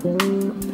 Thank.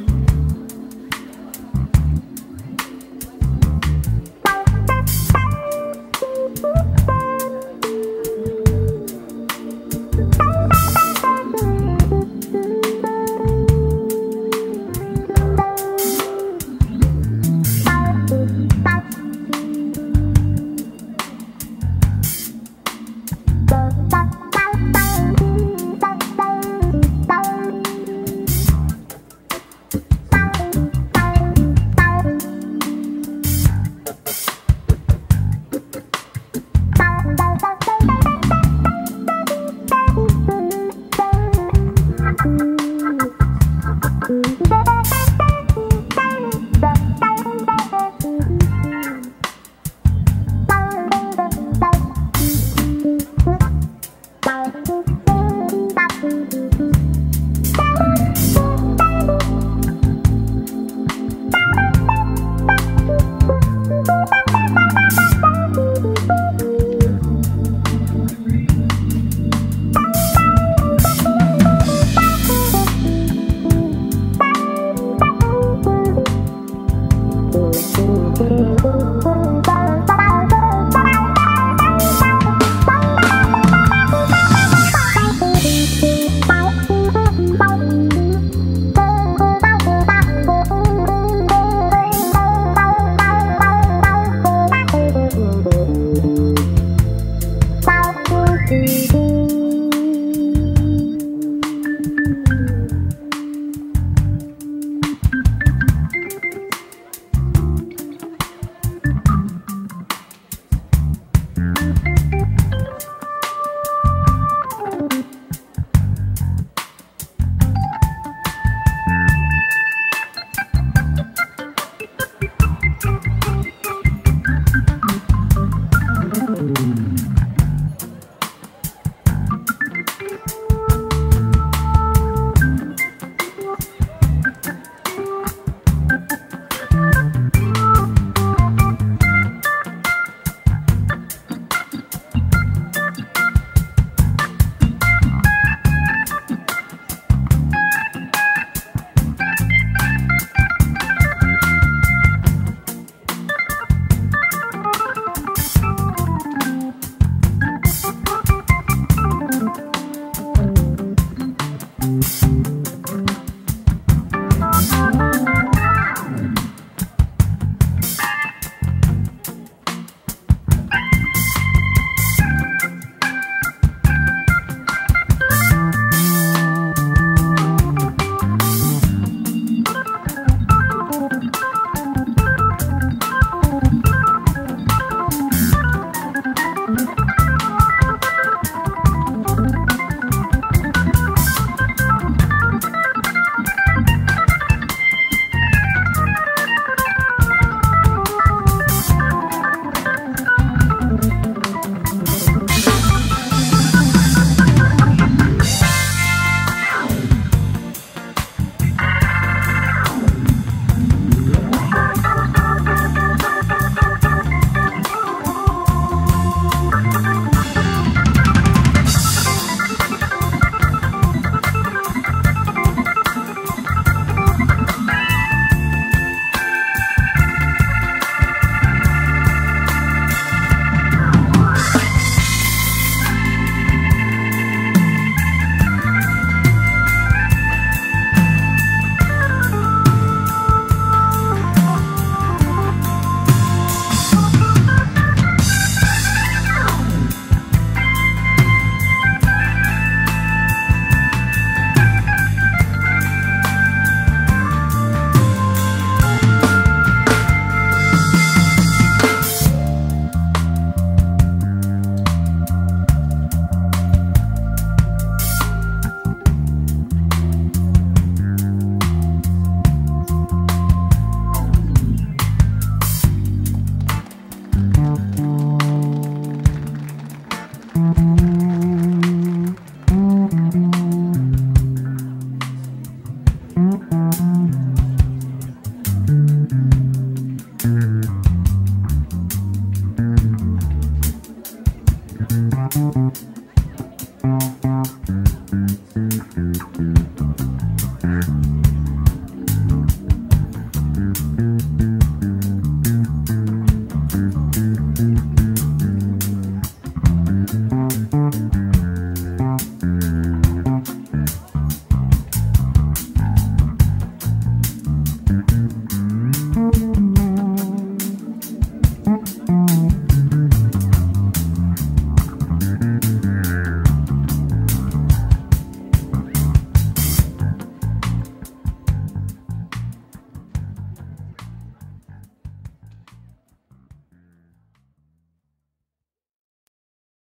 Thank